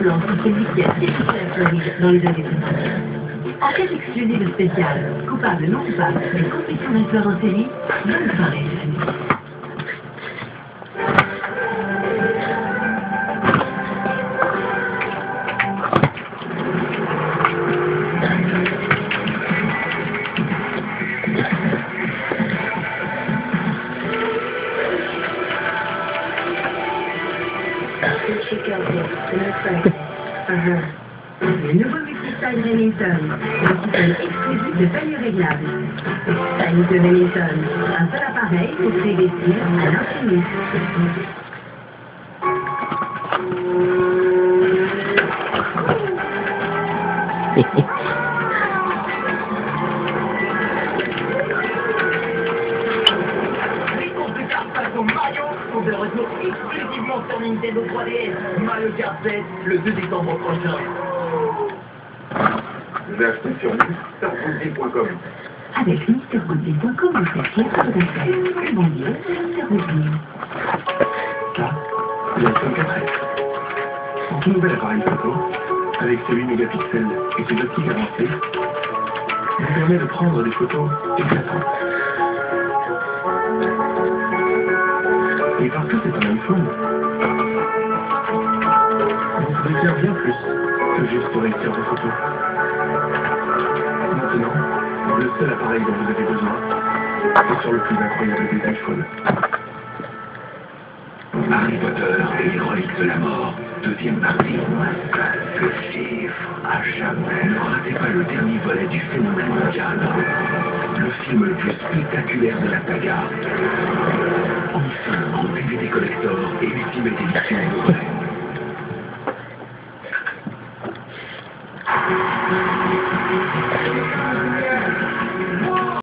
plan qui s'est à la Floride dans les années 70. Enquête exclusive spéciale. Coupable, non coupable. Les confessions d'un tueur en série. Bonne soirée, les Le nouveau multi-style Remington, un système exclusif de panier réglable. Style de Remington, un seul appareil pour tirs à l'infini. Sont de retour exclusivement sur Nintendo 3DS. Mario Kart 7, le 2 décembre prochain. Vous avez acheté sur MrBoutier.com. Avec MrBoutier.com, vous faites chose d'affaires. Bon Dieu, Mr. Boutier. Ça, il y a 5 après. Son tout nouvel appareil photo, avec ses 8 mégapixels et ses optiques avancées, vous permet de prendre des photos éclatantes. Que c'est un iPhone, vous pouvez faire bien plus que juste réussir vos photos. Maintenant, le seul appareil dont vous avez besoin, c'est sur le plus incroyable des iPhones. Harry Potter et les reliques de la mort, deuxième partie. Que vivre à jamais. Ne ratez pas le dernier volet du phénomène mondial. Le film le plus spectaculaire de la saga. Thank you.